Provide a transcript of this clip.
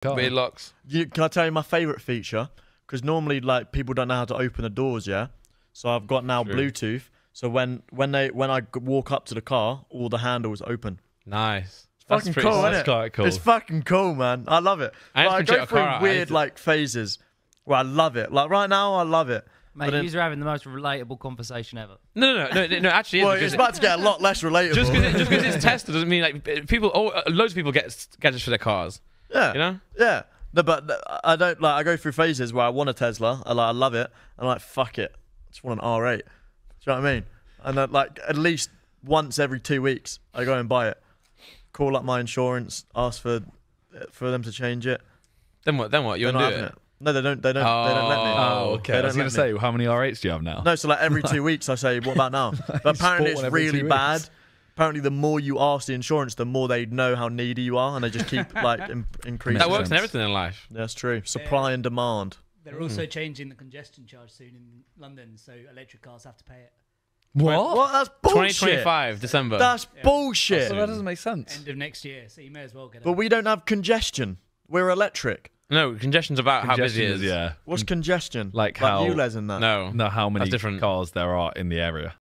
But it locks. You, can I tell you my favorite feature? Because normally, like people don't know how to open the doors, yeah. So I've got now True. Bluetooth. So when when they when I g- walk up to the car, all the handles open. Nice. It's That's fucking pretty cool, sick. isn't That's it? cool. It's fucking cool, man. I love it. I Like, I go through car weird like phases where I love it. Like right now, I love it. Mate, But then- you're having the most relatable conversation ever. No, no, no, no, no. Actually, Well, it's because about to get a lot less relatable. just because it, just 'cause it's Tesla doesn't mean like people. Oh, uh, loads of people get gadgets for their cars. Yeah, You know. yeah. No, but I don't like. I go through phases where I want a Tesla. I like. I love it. I'm like, fuck it. I just want an R8. Do you know what I mean? And then, like at least once every two weeks, I go and buy it. Call up my insurance, ask for uh, for them to change it. Then what? Then what? You They're not to do having it? it. No, they don't. They don't. they don't let me. Oh, Oh, okay. I was don't going to let me. say, how many R8s do you have now? No, so like every two weeks, I say, "What about now?" But apparently, bought one it's really bad. weeks. Apparently, the more you ask the insurance, the more they know how needy you are, and they just keep like in- increasing. That Makes works in everything in life. That's true. Supply and demand. They're also hmm. changing the congestion charge soon in London, so electric cars have to pay it. What? What? That's bullshit. 2025 December. That's bullshit. So that doesn't make sense. End of next year, so you may as well get it. But we don't have congestion. We're electric. no, congestion's about how busy it is. Yeah. What's congestion? Like how- ULEZ and that. No. No, how many different. cars there are in the area.